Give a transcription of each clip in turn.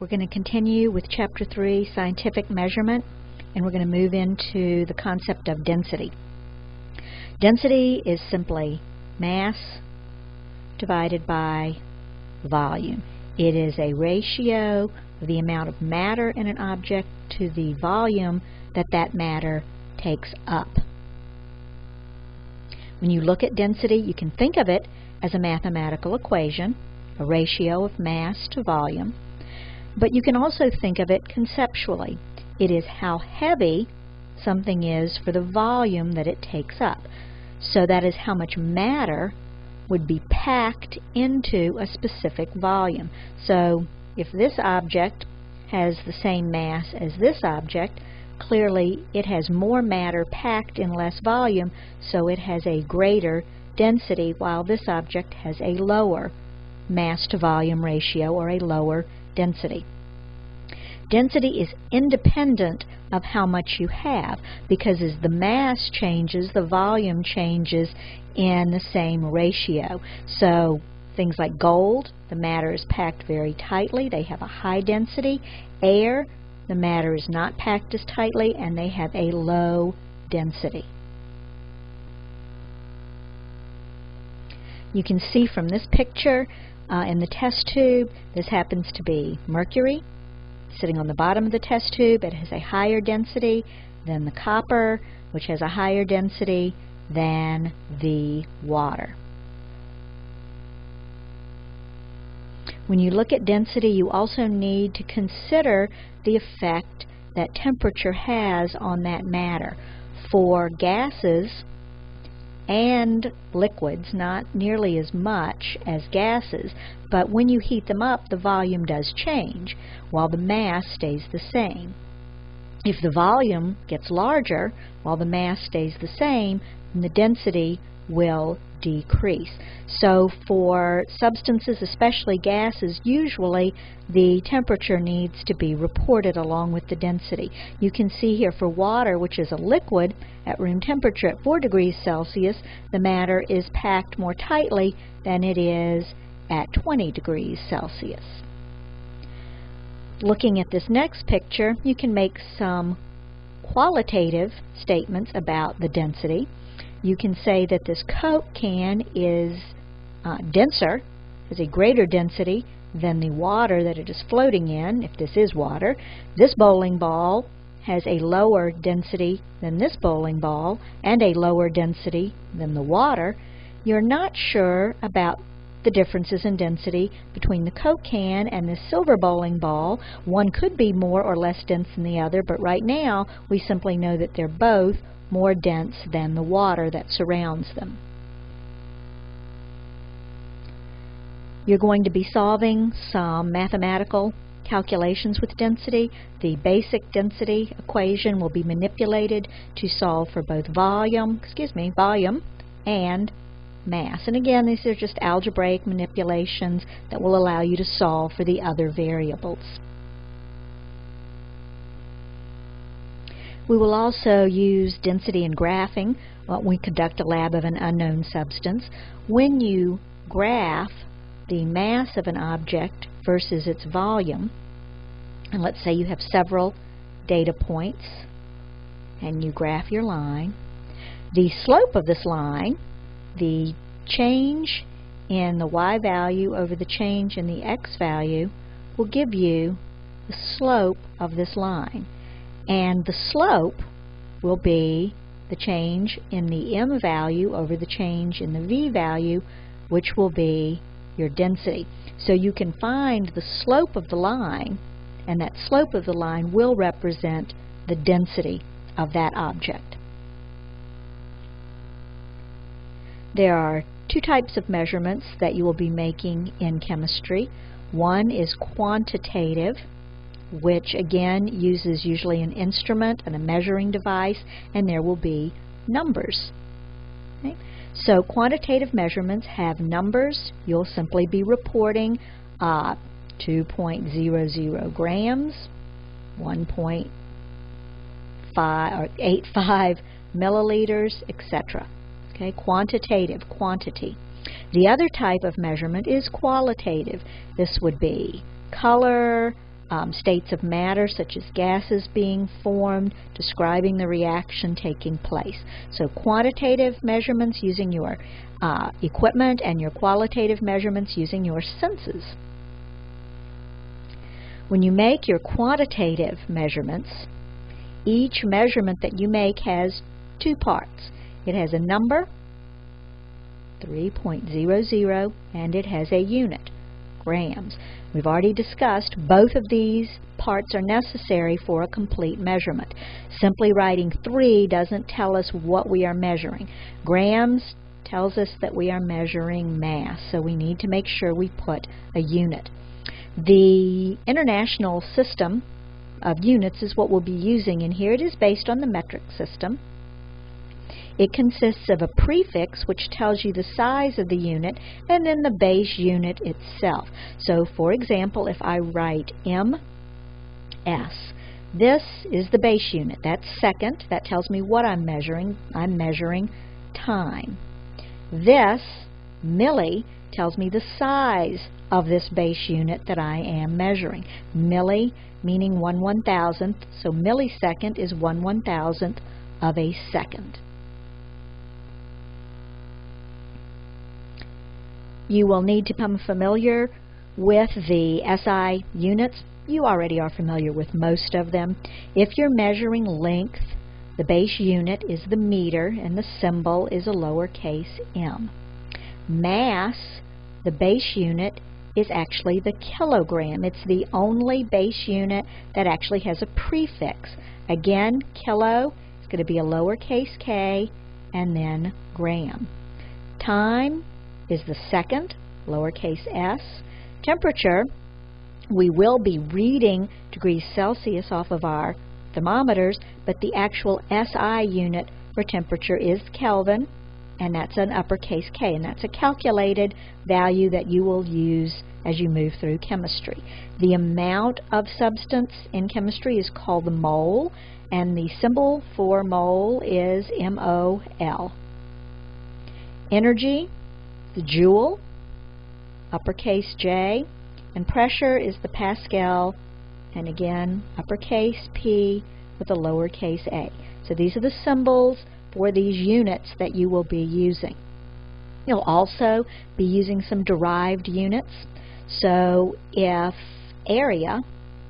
We're going to continue with Chapter 3, Scientific Measurement, and we're going to move into the concept of density. Density is simply mass divided by volume. It is a ratio of the amount of matter in an object to the volume that that matter takes up. When you look at density, you can think of it as a mathematical equation, a ratio of mass to volume. But you can also think of it conceptually. It is how heavy something is for the volume that it takes up. So that is how much matter would be packed into a specific volume. So if this object has the same mass as this object, clearly it has more matter packed in less volume, so it has a greater density, while this object has a lower mass to volume ratio or a lower density. Density is independent of how much you have because as the mass changes, the volume changes in the same ratio. So things like gold, the matter is packed very tightly, they have a high density. Air, the matter is not packed as tightly and they have a low density. You can see from this picture uh, in the test tube, this happens to be mercury sitting on the bottom of the test tube. It has a higher density than the copper, which has a higher density than the water. When you look at density, you also need to consider the effect that temperature has on that matter. For gases, and liquids, not nearly as much as gases, but when you heat them up, the volume does change, while the mass stays the same. If the volume gets larger, while the mass stays the same, then the density will decrease. So for substances, especially gases, usually the temperature needs to be reported along with the density. You can see here for water, which is a liquid, at room temperature at 4 degrees Celsius, the matter is packed more tightly than it is at 20 degrees Celsius. Looking at this next picture, you can make some qualitative statements about the density you can say that this Coke can is uh, denser, has a greater density than the water that it is floating in, if this is water. This bowling ball has a lower density than this bowling ball and a lower density than the water. You're not sure about the differences in density between the Coke can and this silver bowling ball. One could be more or less dense than the other, but right now we simply know that they're both more dense than the water that surrounds them. You're going to be solving some mathematical calculations with density. The basic density equation will be manipulated to solve for both volume, excuse me, volume and mass. And again, these are just algebraic manipulations that will allow you to solve for the other variables. We will also use density and graphing when we conduct a lab of an unknown substance. When you graph the mass of an object versus its volume, and let's say you have several data points, and you graph your line, the slope of this line, the change in the y value over the change in the x value, will give you the slope of this line. And the slope will be the change in the m value over the change in the v value, which will be your density. So you can find the slope of the line, and that slope of the line will represent the density of that object. There are two types of measurements that you will be making in chemistry. One is quantitative, which again uses usually an instrument and a measuring device, and there will be numbers. Okay? So quantitative measurements have numbers. You'll simply be reporting uh, 2.00 grams, 1.85 milliliters, etc. Okay, quantitative, quantity. The other type of measurement is qualitative. This would be color, um, states of matter such as gases being formed, describing the reaction taking place. So quantitative measurements using your uh, equipment and your qualitative measurements using your senses. When you make your quantitative measurements, each measurement that you make has two parts. It has a number, 3.00, and it has a unit, grams. We've already discussed both of these parts are necessary for a complete measurement. Simply writing 3 doesn't tell us what we are measuring. Grams tells us that we are measuring mass, so we need to make sure we put a unit. The international system of units is what we'll be using, and here it is based on the metric system. It consists of a prefix which tells you the size of the unit and then the base unit itself. So for example, if I write MS, this is the base unit. That's second. That tells me what I'm measuring. I'm measuring time. This, milli, tells me the size of this base unit that I am measuring. Milli meaning 1 one thousandth, so millisecond is 1 one thousandth of a second. You will need to become familiar with the SI units. You already are familiar with most of them. If you're measuring length, the base unit is the meter and the symbol is a lowercase m. Mass, the base unit, is actually the kilogram. It's the only base unit that actually has a prefix. Again, kilo is going to be a lowercase k and then gram. Time is the second, lowercase s. Temperature, we will be reading degrees Celsius off of our thermometers, but the actual SI unit for temperature is Kelvin, and that's an uppercase K, and that's a calculated value that you will use as you move through chemistry. The amount of substance in chemistry is called the mole, and the symbol for mole is M-O-L. Energy the joule, uppercase J, and pressure is the Pascal, and again, uppercase P with a lowercase a. So these are the symbols for these units that you will be using. You'll also be using some derived units. So if area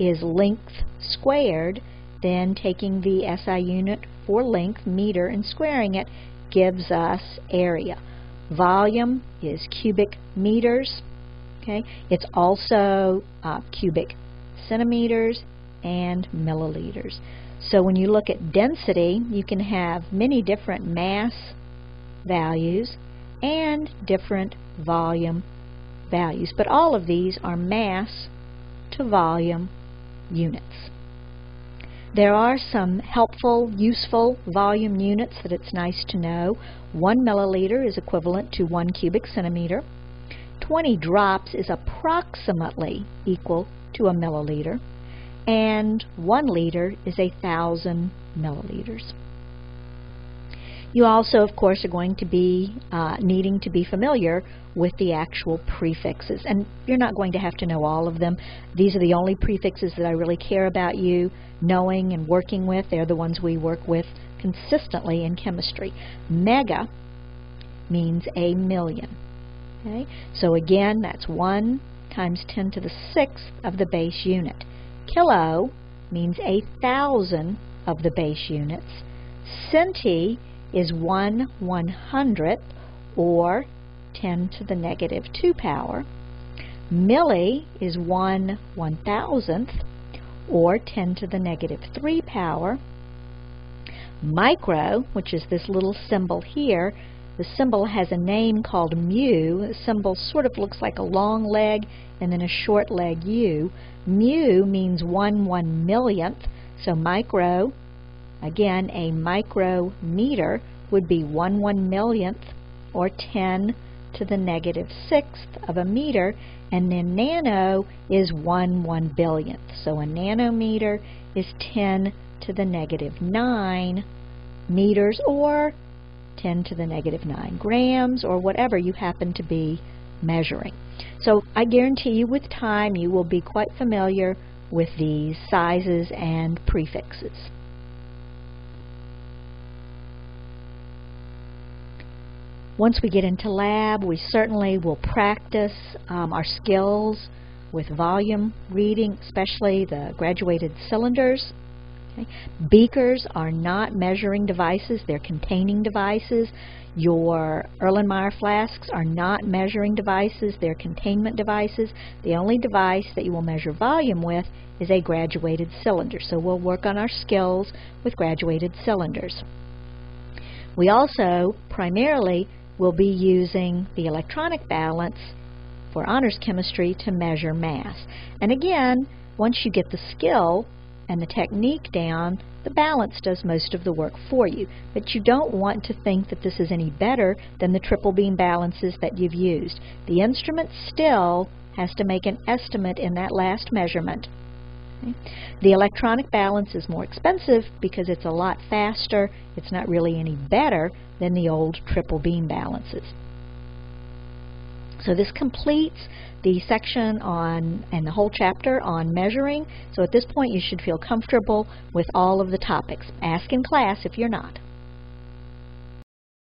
is length squared, then taking the SI unit for length, meter, and squaring it gives us area. Volume is cubic meters. Okay, It's also uh, cubic centimeters and milliliters. So when you look at density, you can have many different mass values and different volume values. But all of these are mass to volume units. There are some helpful, useful volume units that it's nice to know. One milliliter is equivalent to one cubic centimeter. 20 drops is approximately equal to a milliliter. And one liter is a thousand milliliters. You also, of course, are going to be uh, needing to be familiar with the actual prefixes. And you're not going to have to know all of them. These are the only prefixes that I really care about you knowing and working with. They're the ones we work with consistently in chemistry. Mega means a million. Okay? So again, that's 1 times 10 to the 6th of the base unit. Kilo means a thousand of the base units. Centi is 1 one hundredth, or 10 to the negative 2 power. Milli is 1 one thousandth, or 10 to the negative 3 power. Micro, which is this little symbol here, the symbol has a name called mu. The symbol sort of looks like a long leg and then a short leg U. Mu means 1 one millionth, so micro Again, a micrometer would be 1 one millionth or 10 to the negative sixth of a meter, and then nano is 1 one billionth. So a nanometer is 10 to the negative 9 meters or 10 to the negative 9 grams or whatever you happen to be measuring. So I guarantee you with time you will be quite familiar with these sizes and prefixes. Once we get into lab, we certainly will practice um, our skills with volume reading, especially the graduated cylinders. Okay. Beakers are not measuring devices, they're containing devices. Your Erlenmeyer flasks are not measuring devices, they're containment devices. The only device that you will measure volume with is a graduated cylinder. So we'll work on our skills with graduated cylinders. We also primarily will be using the electronic balance for honors chemistry to measure mass. And again, once you get the skill and the technique down, the balance does most of the work for you. But you don't want to think that this is any better than the triple beam balances that you've used. The instrument still has to make an estimate in that last measurement. The electronic balance is more expensive because it's a lot faster. It's not really any better than the old triple beam balances. So this completes the section on and the whole chapter on measuring. So at this point you should feel comfortable with all of the topics. Ask in class if you're not.